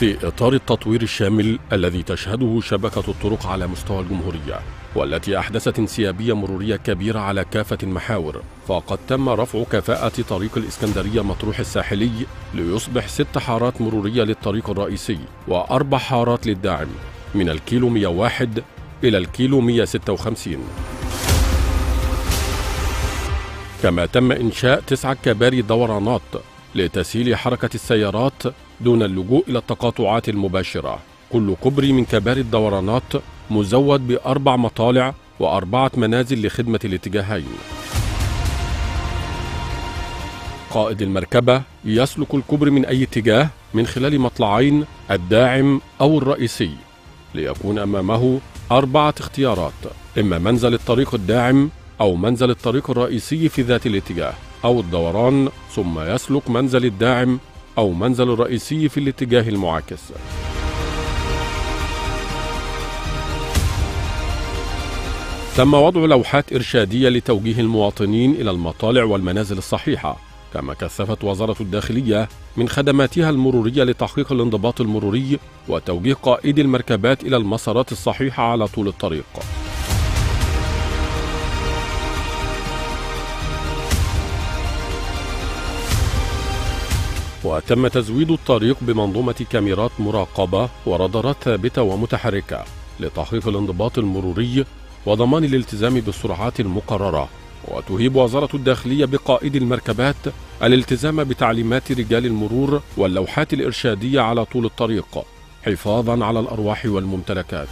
في إطار التطوير الشامل الذي تشهده شبكة الطرق على مستوى الجمهورية والتي أحدثت انسيابية مرورية كبيرة على كافة المحاور. فقد تم رفع كفاءة طريق الإسكندرية مطروح الساحلي ليصبح ست حارات مرورية للطريق الرئيسي وأربع حارات للداعم من الكيلو 101 إلى الكيلو 156 كما تم إنشاء تسعة كباري دورانات لتسهيل حركة السيارات دون اللجوء إلى التقاطعات المباشرة. كل كوبري من كباري الدورانات مزود بأربع مطالع وأربعة منازل لخدمة الاتجاهين. قائد المركبة يسلك الكوبري من أي اتجاه من خلال مطلعين الداعم أو الرئيسي ليكون أمامه أربعة اختيارات إما منزل الطريق الداعم أو منزل الطريق الرئيسي في ذات الاتجاه. أو الدوران ثم يسلك منزل الداعم أو منزل الرئيسي في الاتجاه المعاكس. تم وضع لوحات إرشادية لتوجيه المواطنين إلى المطالع والمنازل الصحيحة كما كثفت وزارة الداخلية من خدماتها المرورية لتحقيق الانضباط المروري وتوجيه قائدي المركبات إلى المسارات الصحيحة على طول الطريق. وتم تزويد الطريق بمنظومة كاميرات مراقبة ورادارات ثابتة ومتحركة لتحقيق الانضباط المروري وضمان الالتزام بالسرعات المقررة. وتهيب وزارة الداخلية بقائد المركبات الالتزام بتعليمات رجال المرور واللوحات الإرشادية على طول الطريق حفاظا على الأرواح والممتلكات.